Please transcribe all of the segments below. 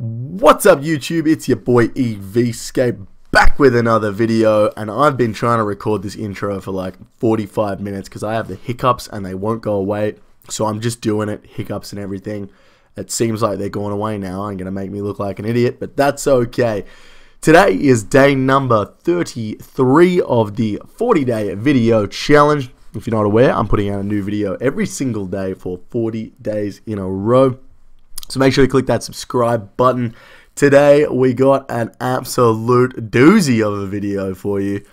What's up YouTube? It's your boy EVscape back with another video and I've been trying to record this intro for like 45 minutes because I have the hiccups and they won't go away. So I'm just doing it, hiccups and everything. It seems like they're going away now and going to make me look like an idiot, but that's okay. Today is day number 33 of the 40 day video challenge. If you're not aware, I'm putting out a new video every single day for 40 days in a row. So make sure you click that subscribe button. Today we got an absolute doozy of a video for you.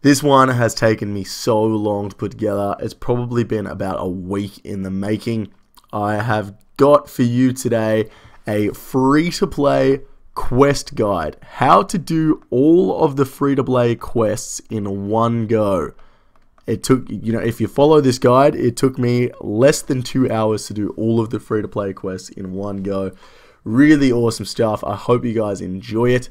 This one has taken me so long to put together. It's probably been about a week in the making. I have got for you today a free to play quest guide. How to do all of the free to play quests in one go. It took, you know, if you follow this guide, it took me less than two hours to do all of the free to play quests in one go. Really awesome stuff. I hope you guys enjoy it.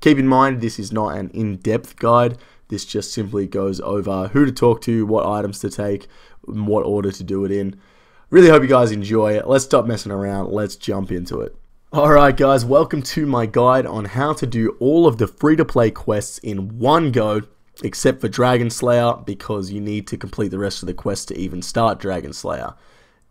Keep in mind, this is not an in depth guide. This just simply goes over who to talk to, what items to take, what order to do it in. Really hope you guys enjoy it. Let's stop messing around. Let's jump into it. Alright guys, welcome to my guide on how to do all of the free to play quests in one go except for Dragon Slayer because you need to complete the rest of the quest to even start Dragon Slayer.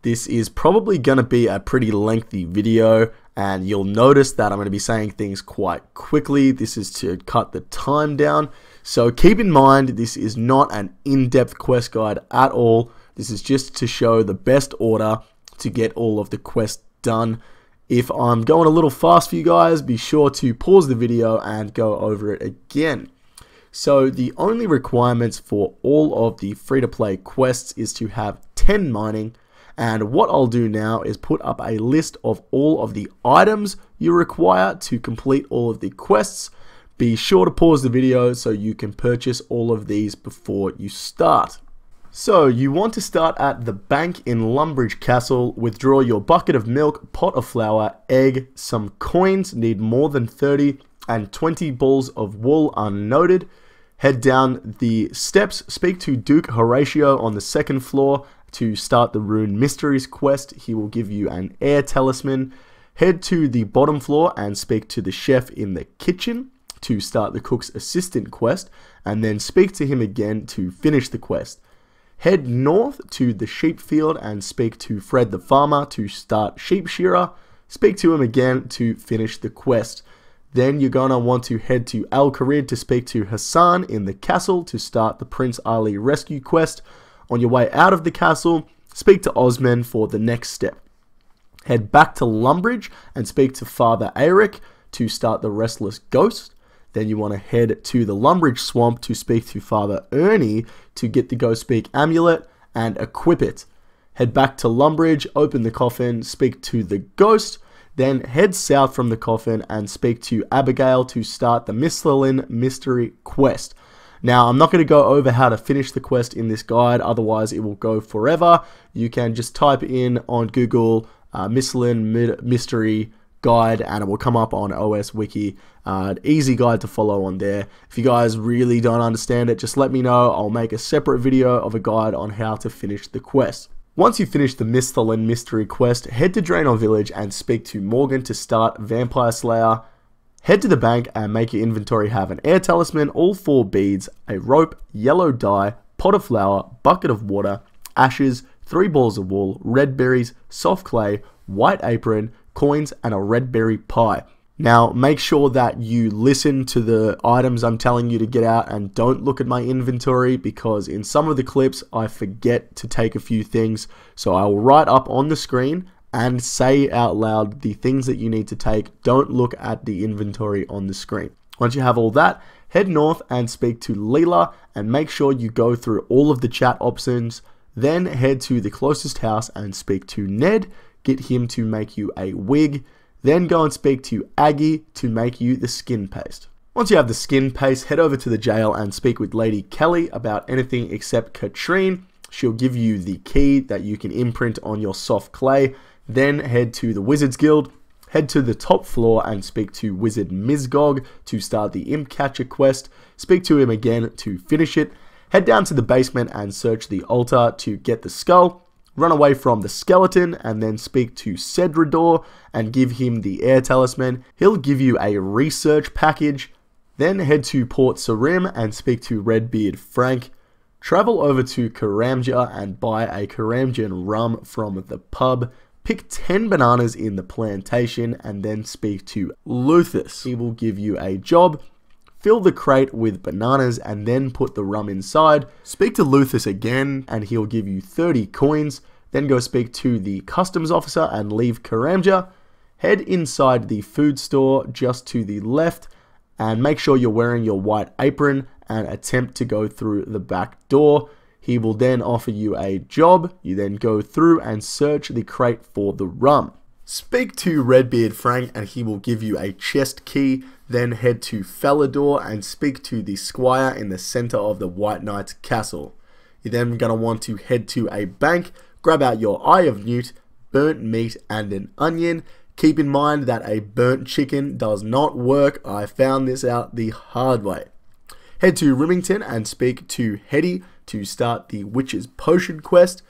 This is probably going to be a pretty lengthy video and you'll notice that I'm going to be saying things quite quickly. This is to cut the time down. So keep in mind this is not an in-depth quest guide at all. This is just to show the best order to get all of the quests done. If I'm going a little fast for you guys, be sure to pause the video and go over it again. So the only requirements for all of the free-to-play quests is to have 10 mining, and what I'll do now is put up a list of all of the items you require to complete all of the quests. Be sure to pause the video so you can purchase all of these before you start. So you want to start at the bank in Lumbridge Castle, withdraw your bucket of milk, pot of flour, egg, some coins, need more than 30, and 20 balls of wool unnoted. Head down the steps, speak to Duke Horatio on the second floor to start the Rune Mysteries quest. He will give you an air talisman. Head to the bottom floor and speak to the chef in the kitchen to start the cook's assistant quest, and then speak to him again to finish the quest. Head north to the sheep field and speak to Fred the farmer to start sheep shearer. Speak to him again to finish the quest. Then you're going to want to head to Al Kharid to speak to Hassan in the castle to start the Prince Ali rescue quest. On your way out of the castle, speak to Osman for the next step. Head back to Lumbridge and speak to Father Eric to start the Restless Ghost. Then you want to head to the Lumbridge Swamp to speak to Father Ernie to get the Ghost Speak amulet and equip it. Head back to Lumbridge, open the coffin, speak to the ghost, then head south from the coffin and speak to Abigail to start the Misthalin Mystery Quest. Now, I'm not going to go over how to finish the quest in this guide, otherwise it will go forever. You can just type in on Google uh, Misthalin Mystery Guide and it will come up on OS Wiki. Uh, easy guide to follow on there. If you guys really don't understand it, just let me know. I'll make a separate video of a guide on how to finish the quest. Once you finish the Misthalin mystery quest, head to Draynor Village and speak to Morgan to start Vampire Slayer. Head to the bank and make your inventory have an air talisman, all four beads, a rope, yellow dye, pot of flour, bucket of water, ashes, three balls of wool, red berries, soft clay, white apron, coins, and a red berry pie. Now, make sure that you listen to the items I'm telling you to get out and don't look at my inventory because in some of the clips I forget to take a few things. So I will write up on the screen and say out loud the things that you need to take. Don't look at the inventory on the screen. Once you have all that, head north and speak to Leela and make sure you go through all of the chat options. Then head to the closest house and speak to Ned. Get him to make you a wig then go and speak to Aggie to make you the skin paste. Once you have the skin paste, head over to the jail and speak with Lady Keli about anything except Katrine. She'll give you the key that you can imprint on your soft clay. Then head to the Wizards Guild, head to the top floor and speak to Wizard Mizgog to start the Imp Catcher quest. Speak to him again to finish it. Head down to the basement and search the altar to get the skull. Run away from the skeleton and then speak to Sedridor and give him the air talisman. He'll give you a research package. Then head to Port Sarim and speak to Redbeard Frank. Travel over to Karamja and buy a Karamjan rum from the pub. Pick 10 bananas in the plantation and then speak to Luthas. He will give you a job. Fill the crate with bananas and then put the rum inside. Speak to Luthas again and he'll give you 30 coins. Then go speak to the customs officer and leave Karamja. Head inside the food store just to the left and make sure you're wearing your white apron and attempt to go through the back door. He will then offer you a job. You then go through and search the crate for the rum. Speak to Redbeard Frank and he will give you a chest key. Then head to Falador and speak to the squire in the center of the White Knight's castle. You're then going to want to head to a bank, grab out your Eye of Newt, burnt meat, and an onion. Keep in mind that a burnt chicken does not work. I found this out the hard way. Head to Rimmington and speak to Hetty to start the Witch's Potion quest.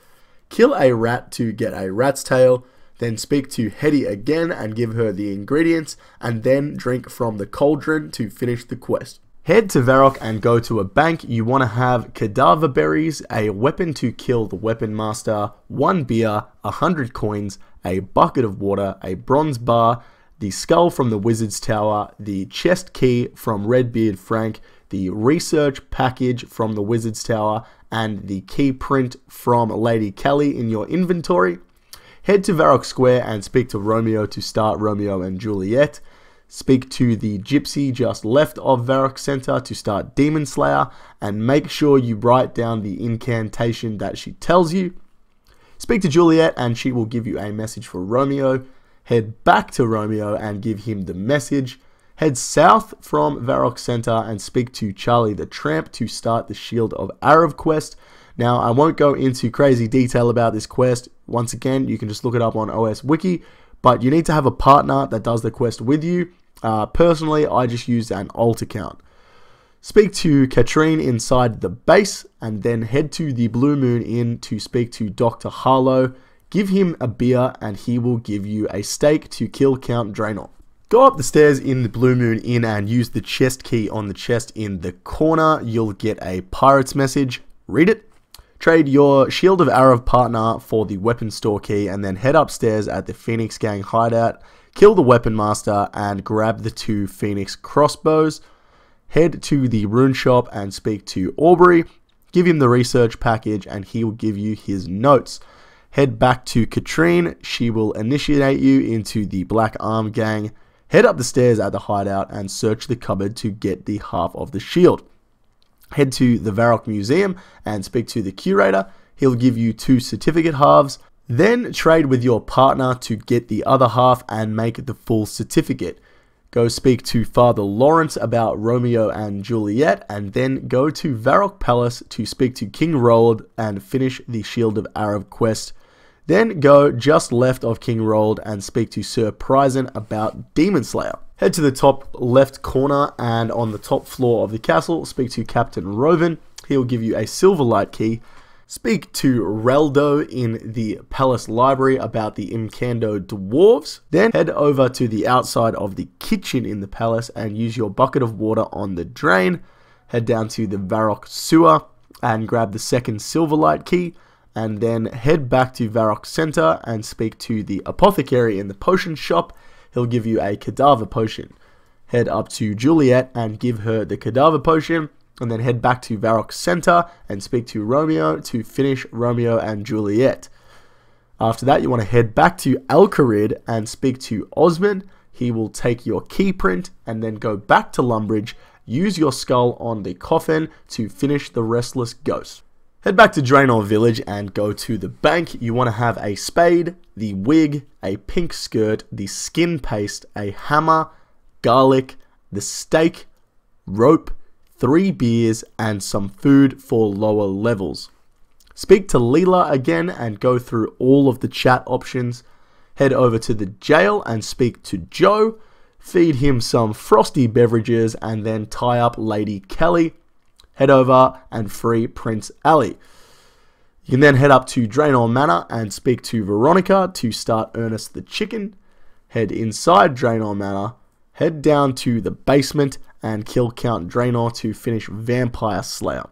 Kill a rat to get a rat's tail. Then speak to Hetty again and give her the ingredients, and then drink from the cauldron to finish the quest. Head to Varrock and go to a bank. You want to have cadaver berries, a weapon to kill the weapon master, one beer, a hundred coins, a bucket of water, a bronze bar, the skull from the wizard's tower, the chest key from Redbeard Frank, the research package from the Wizard's Tower, and the key print from Lady Keli in your inventory. Head to Varrock Square and speak to Romeo to start Romeo and Juliet. Speak to the gypsy just left of Varrock Center to start Demon Slayer, and make sure you write down the incantation that she tells you. Speak to Juliet, and she will give you a message for Romeo. Head back to Romeo and give him the message. Head south from Varrock Center and speak to Charlie the Tramp to start the Shield of Arrav quest. Now, I won't go into crazy detail about this quest. Once again, you can just look it up on OS Wiki, but you need to have a partner that does the quest with you. Uh, personally, I just used an alt account. Speak to Katrine inside the base, and then head to the Blue Moon Inn to speak to Dr. Harlow. Give him a beer, and he will give you a stake to kill Count Draynor. Go up the stairs in the Blue Moon Inn and use the chest key on the chest in the corner. You'll get a pirate's message. Read it. Trade your Shield of Arrav partner for the weapon store key and then head upstairs at the Phoenix Gang hideout. Kill the weapon master and grab the two Phoenix crossbows. Head to the rune shop and speak to Aubury. Give him the research package and he will give you his notes. Head back to Katrine. She will initiate you into the Black Arm Gang Head up the stairs at the hideout and search the cupboard to get the half of the shield. Head to the Varrock Museum and speak to the curator. He'll give you two certificate halves. Then trade with your partner to get the other half and make the full certificate. Go speak to Father Lawrence about Romeo and Juliet, and then go to Varrock Palace to speak to King Roald and finish the Shield of Arrav quest then go just left of King Roald and speak to Sir Prysin about Demon Slayer. Head to the top left corner and on the top floor of the castle, speak to Captain Rovin. He'll give you a silver light key. Speak to Reldo in the palace library about the Imcando dwarves. Then head over to the outside of the kitchen in the palace and use your bucket of water on the drain. Head down to the Varrock sewer and grab the second silver light key and then head back to Varrock Center and speak to the apothecary in the potion shop. He'll give you a cadaver potion. Head up to Juliet and give her the cadaver potion, and then head back to Varrock Center and speak to Romeo to finish Romeo and Juliet. After that, you want to head back to Al Kharid and speak to Osman. He will take your key print and then go back to Lumbridge. Use your skull on the coffin to finish the Restless Ghost. Head back to Draynor Village and go to the bank. You want to have a spade, the wig, a pink skirt, the skin paste, a hammer, garlic, the stake, rope, three beers, and some food for lower levels. Speak to Leela again and go through all of the chat options. Head over to the jail and speak to Joe. Feed him some frosty beverages and then tie up Lady Keli head over and free Prince Ali. You can then head up to Draynor Manor and speak to Veronica to start Ernest the Chicken. Head inside Draynor Manor, head down to the basement and kill Count Draynor to finish Vampire Slayer.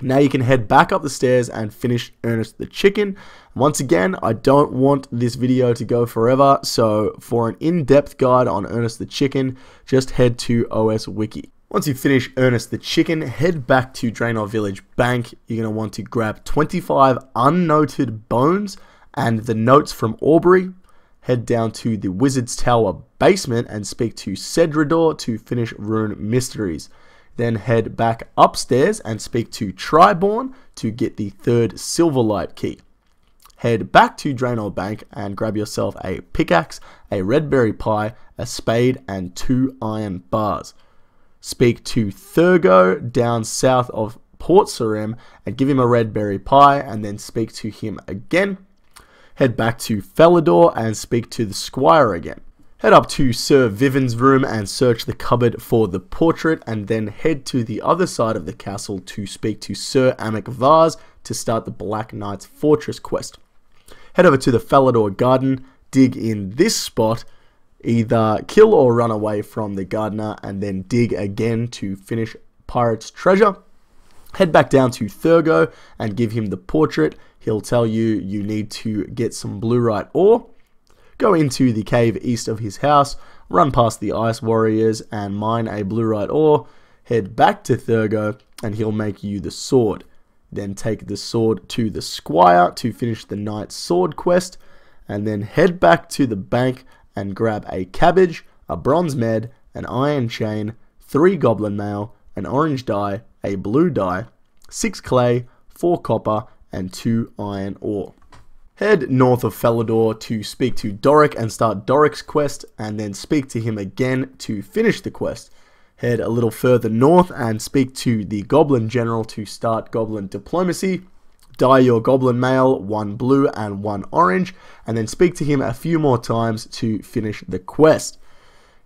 Now you can head back up the stairs and finish Ernest the Chicken. Once again, I don't want this video to go forever, so for an in-depth guide on Ernest the Chicken, just head to OS Wiki. Once you finish Ernest the Chicken, head back to Draynor Village Bank. You're going to want to grab 25 unnoted bones and the notes from Aubury. Head down to the Wizard's Tower basement and speak to Sedridor to finish Rune Mysteries. Then head back upstairs and speak to Traiborn to get the third Silverlight key. Head back to Draynor Bank and grab yourself a pickaxe, a red berry pie, a spade, and two iron bars. Speak to Thurgo down south of Port Sarim and give him a red berry pie and then speak to him again. Head back to Falador and speak to the Squire again. Head up to Sir Vyvin's room and search the cupboard for the portrait and then head to the other side of the castle to speak to Sir Amik Varze to start the Black Knight's Fortress quest. Head over to the Falador garden, dig in this spot, either kill or run away from the gardener and then dig again to finish Pirate's treasure. Head back down to Thurgo and give him the portrait. He'll tell you you need to get some blurite ore go into the cave east of his house, run past the ice warriors, and mine a blurite ore, head back to Thurgo, and he'll make you the sword. Then take the sword to the squire to finish the knight's sword quest, and then head back to the bank and grab a cabbage, a bronze med, an iron chain, three goblin mail, an orange dye, a blue dye, six clay, four copper, and two iron ore. Head north of Falador to speak to Doric and start Doric's quest, and then speak to him again to finish the quest. Head a little further north and speak to the Goblin General to start Goblin Diplomacy. Dye your Goblin mail one blue and one orange, and then speak to him a few more times to finish the quest.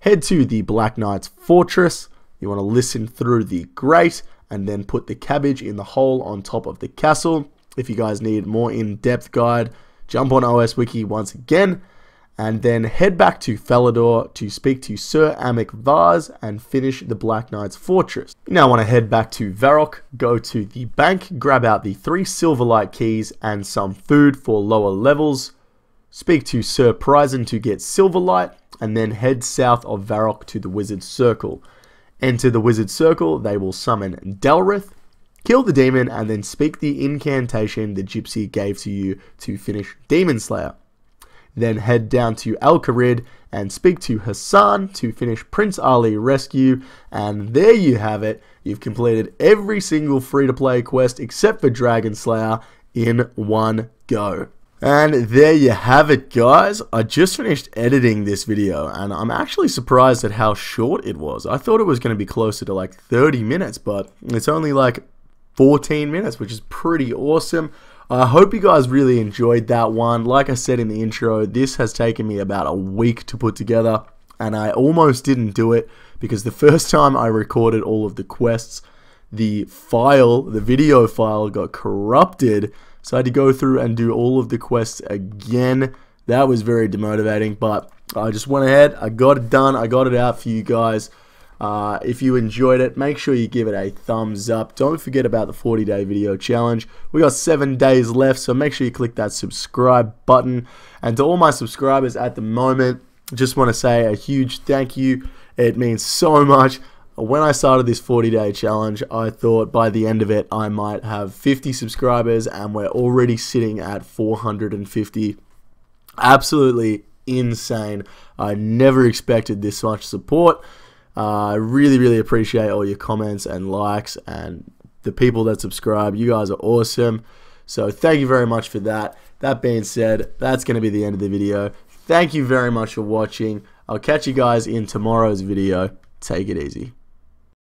Head to the Black Knight's Fortress. You want to listen through the grate and then put the cabbage in the hole on top of the castle. If you guys need more in-depth guide, jump on OS Wiki once again, and then head back to Falador to speak to Sir Amik Varze and finish the Black Knight's fortress. You now want to head back to Varrock, go to the bank, grab out the three Silverlight keys and some food for lower levels, speak to Sir Prysin to get Silverlight, and then head south of Varrock to the Wizard Circle. Enter the Wizard Circle, they will summon Delrith, Kill the demon and then speak the incantation the gypsy gave to you to finish Demon Slayer. Then head down to Al Kharid and speak to Hassan to finish Prince Ali Rescue. And there you have it. You've completed every single free to play quest except for Dragon Slayer in one go. And there you have it, guys. I just finished editing this video, and I'm actually surprised at how short it was. I thought it was going to be closer to like 30 minutes, but it's only like 14 minutes, which is pretty awesome. I hope you guys really enjoyed that one. Like I said in the intro, this has taken me about a week to put together, and I almost didn't do it because the first time I recorded all of the quests, the file, the video file got corrupted, so I had to go through and do all of the quests again. That was very demotivating, but I just went ahead, I got it done, I got it out for you guys. Uh, if you enjoyed it, make sure you give it a thumbs up. Don't forget about the 40 day video challenge. We got seven days left, so make sure you click that subscribe button. And to all my subscribers at the moment, just want to say a huge thank you. It means so much. When I started this 40 day challenge, I thought by the end of it, I might have 50 subscribers, and we're already sitting at 450. Absolutely insane. I never expected this much support. Uh, I really, really appreciate all your comments and likes and the people that subscribe. You guys are awesome. So thank you very much for that. That being said, that's going to be the end of the video. Thank you very much for watching. I'll catch you guys in tomorrow's video. Take it easy.